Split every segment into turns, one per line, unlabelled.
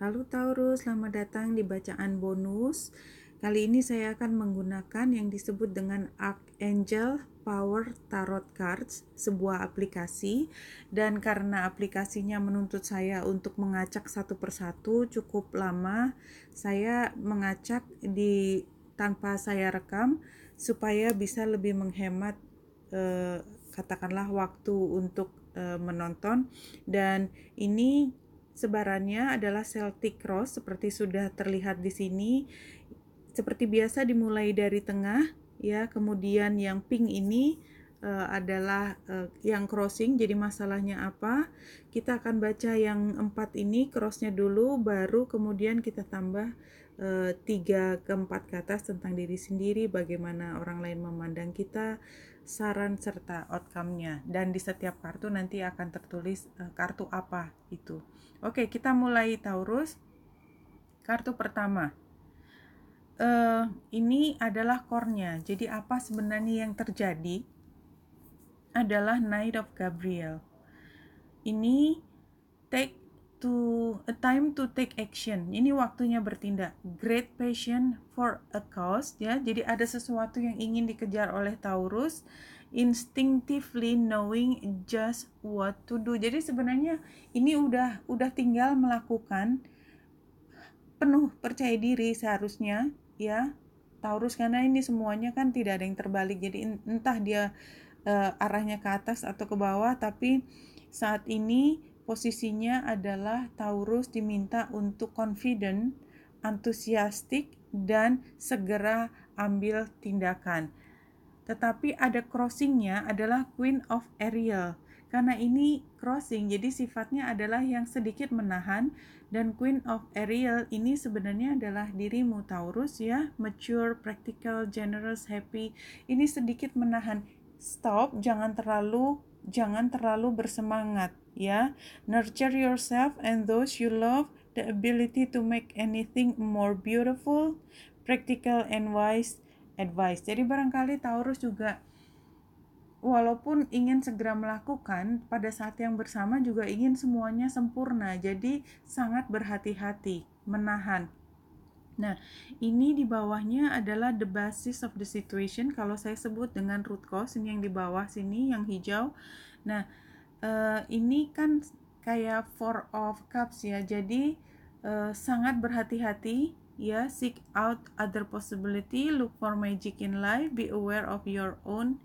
Halo Taurus, selamat datang di bacaan bonus. Kali ini saya akan menggunakan yang disebut dengan Archangel Power Tarot Cards, sebuah aplikasi. Dan karena aplikasinya menuntut saya untuk mengacak satu persatu cukup lama, saya mengacak di tanpa saya rekam supaya bisa lebih menghemat eh, katakanlah waktu untuk eh, menonton. Dan ini Sebarannya adalah Celtic Cross seperti sudah terlihat di sini. Seperti biasa dimulai dari tengah ya, kemudian yang pink ini uh, adalah uh, yang crossing. Jadi masalahnya apa? Kita akan baca yang empat ini crossnya dulu, baru kemudian kita tambah uh, tiga ke empat ke atas tentang diri sendiri, bagaimana orang lain memandang kita, saran serta outcome-nya dan di setiap kartu nanti akan tertulis uh, kartu apa itu. Oke, kita mulai Taurus. Kartu pertama. Uh, ini adalah core-nya. Jadi apa sebenarnya yang terjadi? Adalah Knight of Gabriel. Ini take to a time to take action. Ini waktunya bertindak. Great passion for a cause ya. Jadi ada sesuatu yang ingin dikejar oleh Taurus instinctively knowing just what to do. Jadi sebenarnya ini udah udah tinggal melakukan penuh percaya diri seharusnya ya. Taurus karena ini semuanya kan tidak ada yang terbalik. Jadi entah dia uh, arahnya ke atas atau ke bawah tapi saat ini posisinya adalah Taurus diminta untuk confident, antusiastik, dan segera ambil tindakan. Tetapi ada crossingnya adalah Queen of Ariel. Karena ini crossing, jadi sifatnya adalah yang sedikit menahan dan Queen of Ariel ini sebenarnya adalah dirimu Taurus ya, mature, practical, generous, happy. Ini sedikit menahan. Stop, jangan terlalu jangan terlalu bersemangat ya. Nurture yourself and those you love the ability to make anything more beautiful, practical and wise advice. Jadi barangkali Taurus juga walaupun ingin segera melakukan pada saat yang bersama juga ingin semuanya sempurna. Jadi sangat berhati-hati, menahan. Nah, ini di bawahnya adalah the basis of the situation. Kalau saya sebut dengan root cause, ini yang di bawah sini, yang hijau. Nah, uh, ini kan kayak four of cups ya jadi uh, sangat berhati-hati ya seek out other possibility look for magic in life be aware of your own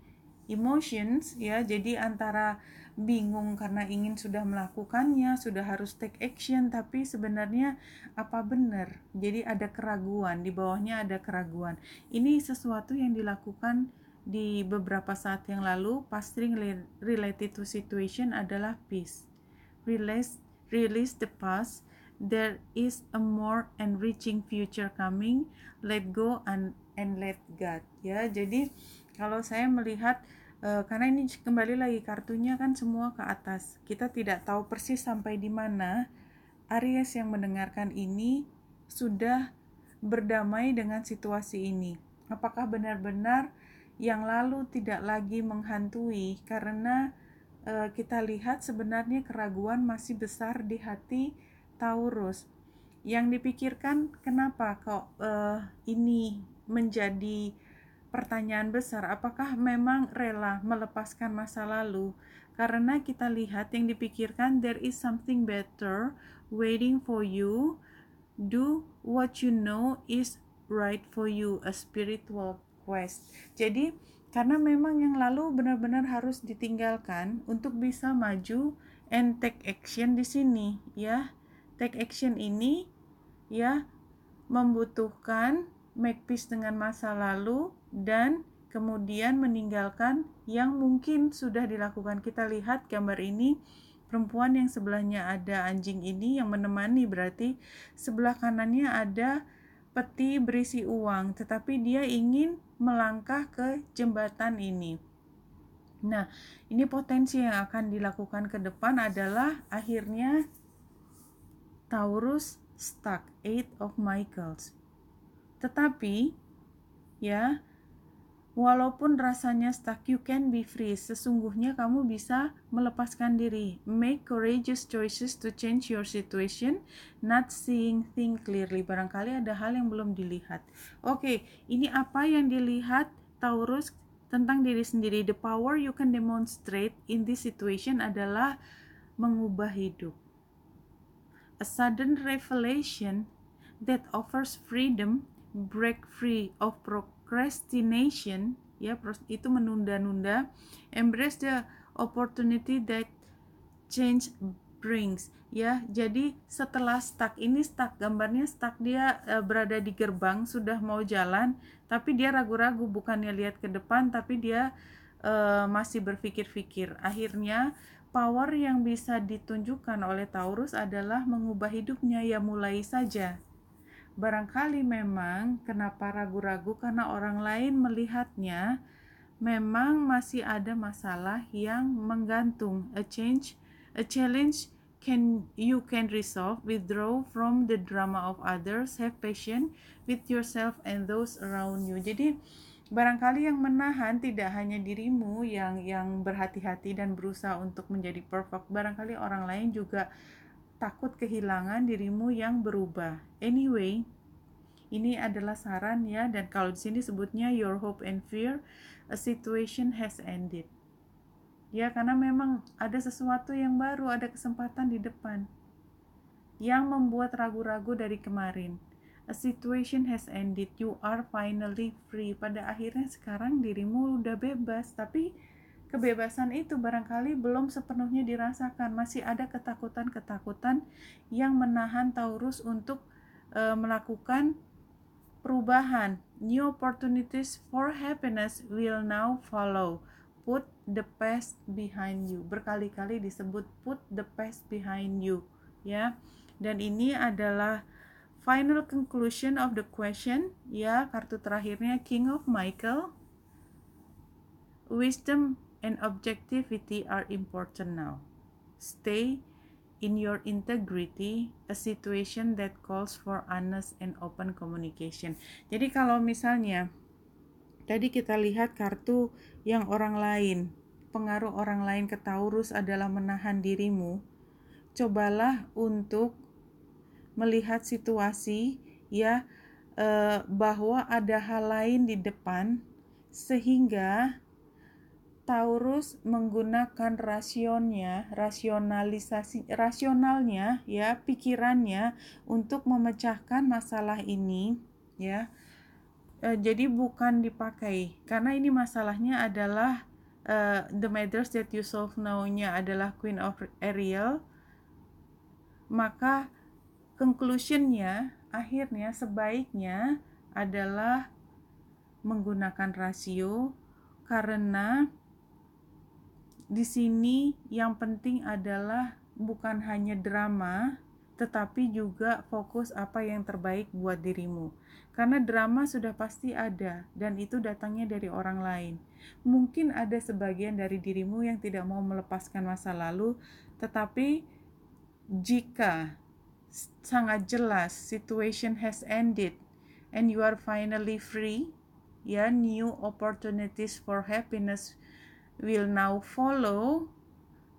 emotions ya jadi antara bingung karena ingin sudah melakukannya sudah harus take action tapi sebenarnya apa benar jadi ada keraguan di bawahnya ada keraguan ini sesuatu yang dilakukan di beberapa saat yang lalu pasti related to situation adalah peace. Release, release the past. There is a more enriching future coming. Let go and and let God. Ya, jadi kalau saya melihat uh, karena ini kembali lagi kartunya kan semua ke atas. Kita tidak tahu persis sampai di mana Aries yang mendengarkan ini sudah berdamai dengan situasi ini. Apakah benar-benar yang lalu tidak lagi menghantui karena e, kita lihat sebenarnya keraguan masih besar di hati Taurus. Yang dipikirkan kenapa kok e, ini menjadi pertanyaan besar apakah memang rela melepaskan masa lalu karena kita lihat yang dipikirkan there is something better waiting for you do what you know is right for you a spiritual request. Jadi karena memang yang lalu benar-benar harus ditinggalkan untuk bisa maju and take action di sini ya. Take action ini ya membutuhkan make peace dengan masa lalu dan kemudian meninggalkan yang mungkin sudah dilakukan. Kita lihat gambar ini perempuan yang sebelahnya ada anjing ini yang menemani berarti sebelah kanannya ada peti berisi uang, tetapi dia ingin melangkah ke jembatan ini. Nah, ini potensi yang akan dilakukan ke depan adalah akhirnya Taurus stuck, Eight of Michaels. Tetapi, ya, Walaupun rasanya stuck, you can be free. Sesungguhnya kamu bisa melepaskan diri. Make courageous choices to change your situation, not seeing things clearly. Barangkali ada hal yang belum dilihat. Oke, okay, ini apa yang dilihat Taurus tentang diri sendiri. The power you can demonstrate in this situation adalah mengubah hidup. A sudden revelation that offers freedom, break free of procrastination ya itu menunda-nunda embrace the opportunity that change brings ya. Jadi setelah stuck ini stuck gambarnya stuck dia e, berada di gerbang sudah mau jalan tapi dia ragu-ragu bukannya lihat ke depan tapi dia e, masih berpikir-pikir. Akhirnya power yang bisa ditunjukkan oleh Taurus adalah mengubah hidupnya ya mulai saja barangkali memang kenapa ragu-ragu karena orang lain melihatnya memang masih ada masalah yang menggantung. A change a challenge can you can resolve withdraw from the drama of others have patience with yourself and those around you. Jadi barangkali yang menahan tidak hanya dirimu yang yang berhati-hati dan berusaha untuk menjadi perfect. Barangkali orang lain juga takut kehilangan dirimu yang berubah. Anyway, ini adalah saran ya dan kalau di sini sebutnya your hope and fear a situation has ended. Ya, karena memang ada sesuatu yang baru, ada kesempatan di depan yang membuat ragu-ragu dari kemarin. A situation has ended, you are finally free. Pada akhirnya sekarang dirimu udah bebas, tapi kebebasan itu barangkali belum sepenuhnya dirasakan. Masih ada ketakutan-ketakutan yang menahan Taurus untuk e, melakukan perubahan. New opportunities for happiness will now follow. Put the past behind you. Berkali-kali disebut put the past behind you, ya. Dan ini adalah final conclusion of the question, ya. Kartu terakhirnya King of Michael Wisdom and objectivity are important now. Stay in your integrity a situation that calls for honest and open communication. Jadi kalau misalnya tadi kita lihat kartu yang orang lain, pengaruh orang lain ke Taurus adalah menahan dirimu. Cobalah untuk melihat situasi ya eh, bahwa ada hal lain di depan sehingga Taurus menggunakan rasionnya, rasionalisasi rasionalnya ya, pikirannya untuk memecahkan masalah ini ya. E, jadi bukan dipakai karena ini masalahnya adalah uh, the matters that you solve now-nya adalah Queen of Ariel. Maka conclusionnya akhirnya sebaiknya adalah menggunakan rasio karena di sini yang penting adalah bukan hanya drama, tetapi juga fokus apa yang terbaik buat dirimu. Karena drama sudah pasti ada dan itu datangnya dari orang lain. Mungkin ada sebagian dari dirimu yang tidak mau melepaskan masa lalu, tetapi jika sangat jelas situation has ended and you are finally free, ya new opportunities for happiness will now follow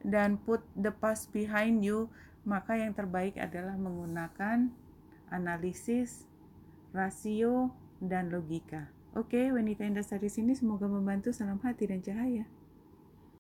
dan put the past behind you, maka yang terbaik adalah menggunakan analisis, rasio, dan logika. Oke, okay, wanita indah sini semoga membantu salam hati dan cahaya.